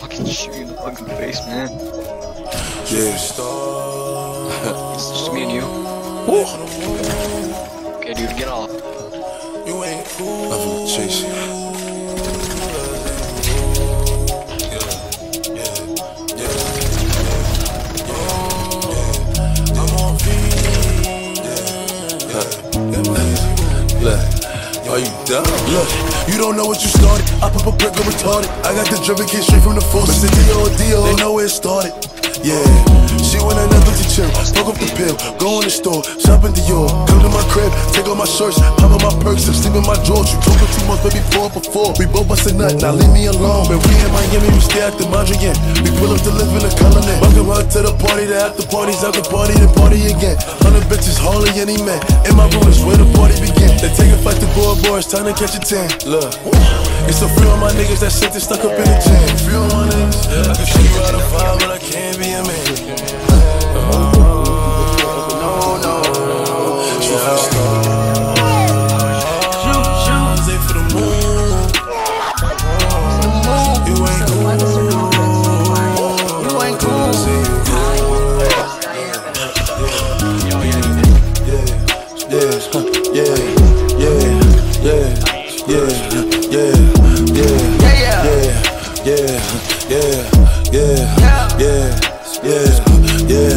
fucking shoot you in the fucking face, man. Yeah. it's just me and you. Okay, dude, get off. You ain't cool. Nothing to chase. Look, are you dumb? Look, you don't know what you started. I pop a brick or retarded. I got the driven kid straight from the force. Mr. Dior Dior, they know where it started. Yeah, she want another to chill. Smoke up the pill, go in the store, shop in Dior. Come to my crib, take all my shirts, pop on my perks, and sleep in my drawers. You told me two months, baby, four for four. We both bust a nut, now leave me alone. When we in Miami, we stay at the Mondrian. We pull up to LIV in the color the party, the after parties, after party, then party again. Hundred bitches, hardly any man. In my room is where the party begin. They take a flight to Bora, it's time to catch a tan. Look, it's a few of my niggas that shit that stuck up in the jam. Few of my niggas, I can show you how to vibe, yeah, yeah, yeah, yeah, yeah, yeah, yeah, yeah, yeah, yeah,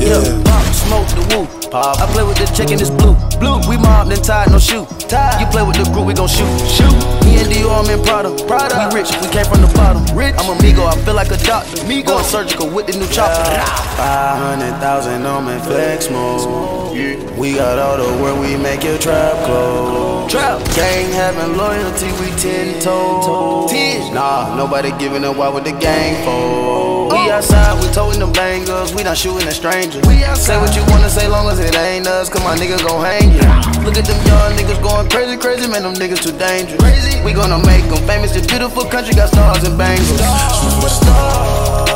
yeah. Smoke the woo. Pop. I play with the chick and it's blue. Blue. We mobbed and tied, no shoe. Tied. You play with the group, we gon' shoot. Shoot. Me and Dior, I'm in Prada. Prada. We rich, we came from the bottom. Rich. I'm a Migo, I feel like a doctor. Migo. Going surgical with the new chopper. Five hundred thousand on me flex mode. We got all the work, we make your trap close. Trap gang having loyalty, we ten toes. Nah, nobody giving up. Why with the gang for. We oh. outside, we toting the bangers. We not shooting at strangers. We. Say what you wanna say, long as it ain't us. Cause my niggas gon' hang you. Look at them young niggas going crazy, crazy. Man, them niggas too dangerous. Crazy. We gonna make them famous. This beautiful country got stars and bangles. Superstar.